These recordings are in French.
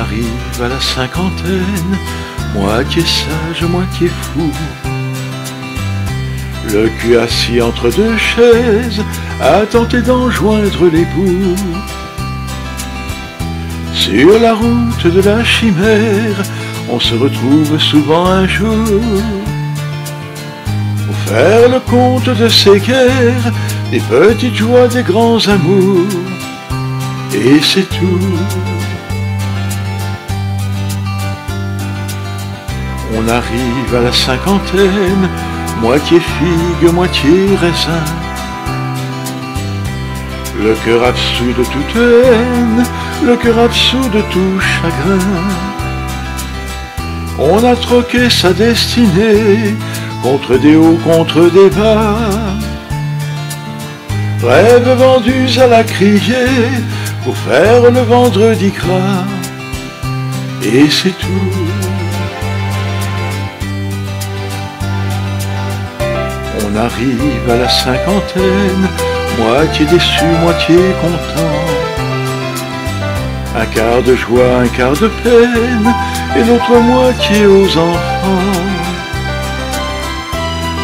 arrive à la cinquantaine, moitié sage, moitié fou. Le cul assis entre deux chaises, a tenté d'enjoindre l'époux. Sur la route de la chimère, on se retrouve souvent un jour pour faire le compte de ces guerres, des petites joies, des grands amours, et c'est tout. On arrive à la cinquantaine, moitié figue, moitié raisin. Le cœur absous de toute haine, le cœur absous de tout chagrin. On a troqué sa destinée contre des hauts, contre des bas. Rêves vendus à la criée pour faire le vendredi gras. Et c'est tout. On arrive à la cinquantaine, moitié déçu, moitié content. Un quart de joie, un quart de peine, et l'autre moitié aux enfants.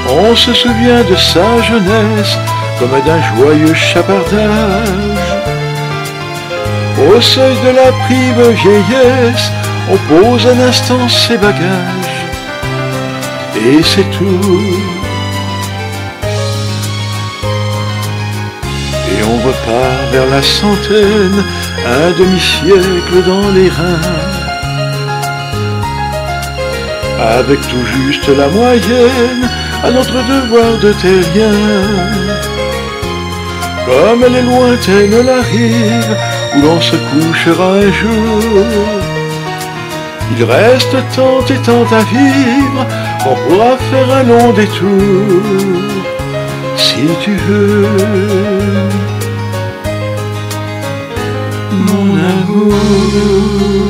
On se souvient de sa jeunesse comme d'un joyeux chapardage. Au seuil de la prime vieillesse, on pose un instant ses bagages, et c'est tout. Et on repart vers la centaine, un demi-siècle dans les reins. Avec tout juste la moyenne, à notre devoir de terrien. Comme elle est lointaine la rive, où l'on se couchera un jour. Il reste tant et tant à vivre qu'on pourra faire un long détour, si tu veux. on a